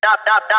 Dog, dog, dog.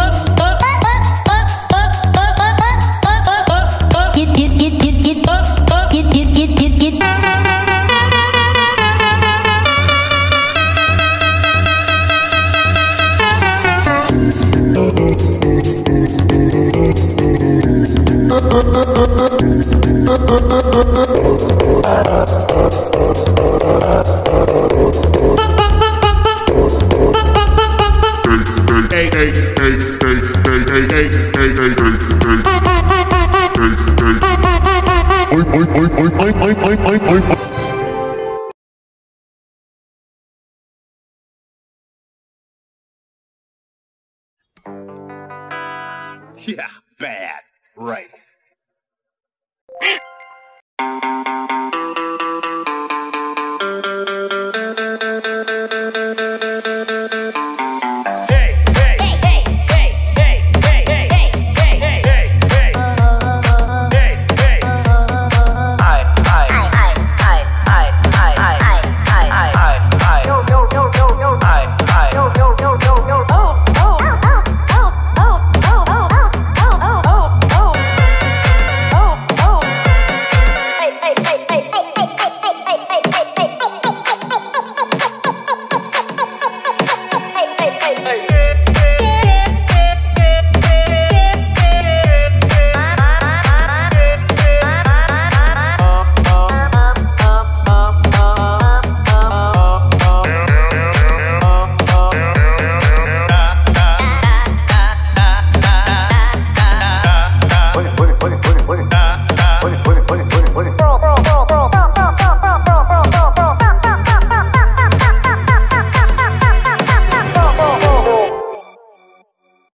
Bye. Yeah, bad. Right.